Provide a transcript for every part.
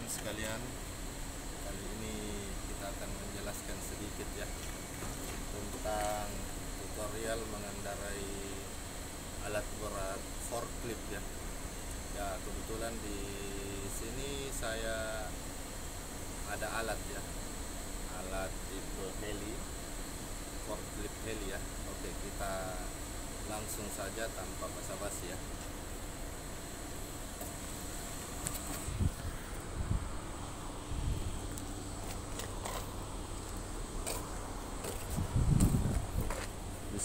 teman-teman sekalian kali ini kita akan menjelaskan sedikit ya tentang tutorial mengendarai alat berat forklift ya. Ya kebetulan di sini saya ada alat ya alat tipe heli forklift heli ya. Oke kita langsung saja tanpa basa-basi ya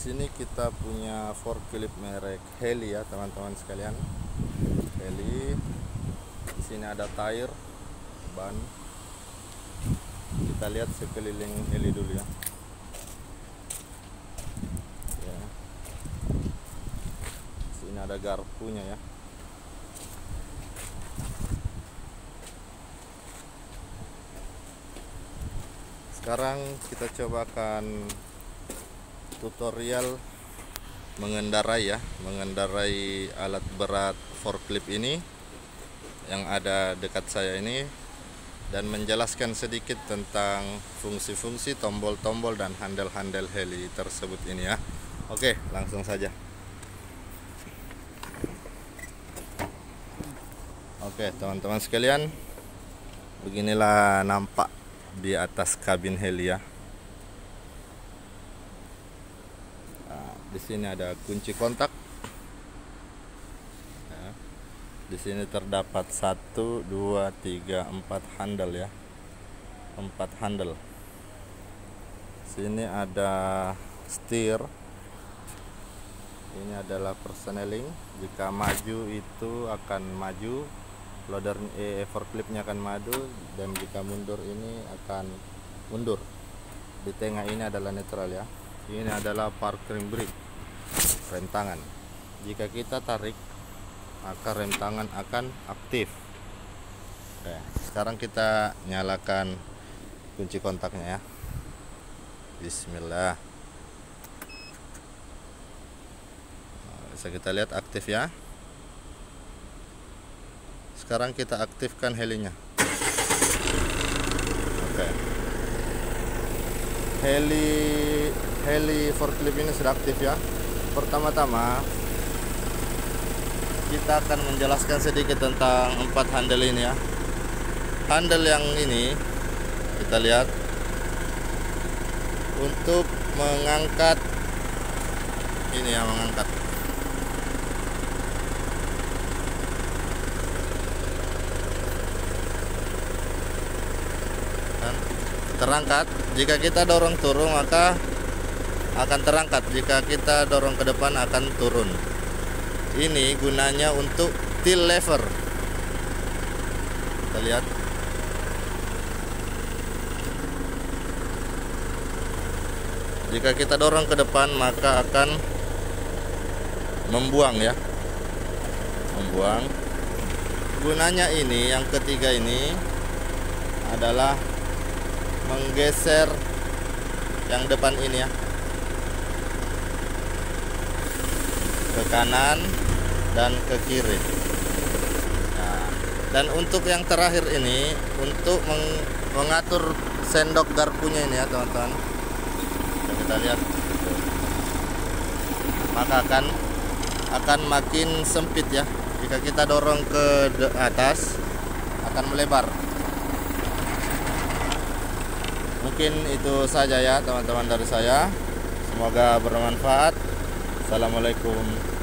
sini kita punya forklift merek Heli ya teman-teman sekalian. Heli. Di sini ada tire ban. Kita lihat sekeliling Heli dulu ya. Ya. Sini ada garpunya ya. Sekarang kita cobakan tutorial mengendarai ya mengendarai alat berat forklift ini yang ada dekat saya ini dan menjelaskan sedikit tentang fungsi-fungsi tombol-tombol dan handle-handle heli tersebut ini ya. Oke langsung saja. Oke teman-teman sekalian beginilah nampak di atas kabin heli ya di sini ada kunci kontak. Ya. di sini terdapat 1 2 3 4 handle ya. 4 handle. Sini ada setir. Ini adalah perseneling jika maju itu akan maju. Loader eh, forkliftnya akan maju. Dan jika mundur ini akan mundur. Di tengah ini adalah netral ya. Ini adalah parking brake rem tangan jika kita tarik maka rem tangan akan aktif. Oke, sekarang kita nyalakan kunci kontaknya ya. Bismillah. Bisa kita lihat aktif ya. Sekarang kita aktifkan helinya. Oke. Heli heli forklift ini sudah aktif ya pertama-tama kita akan menjelaskan sedikit tentang empat handle ini ya. Handle yang ini kita lihat. Untuk mengangkat ini ya mengangkat. Terangkat. Jika kita dorong turun maka akan terangkat jika kita dorong ke depan akan turun. Ini gunanya untuk tilt lever. Kita lihat. Jika kita dorong ke depan maka akan membuang ya. Membuang. Gunanya ini yang ketiga ini adalah menggeser yang depan ini ya ke kanan dan ke kiri. Nah, dan untuk yang terakhir ini untuk meng mengatur sendok garpunya ini ya teman-teman. Kita lihat. Maka akan akan makin sempit ya. Jika kita dorong ke atas akan melebar. Mungkin itu saja ya teman-teman dari saya. Semoga bermanfaat. Assalamualaikum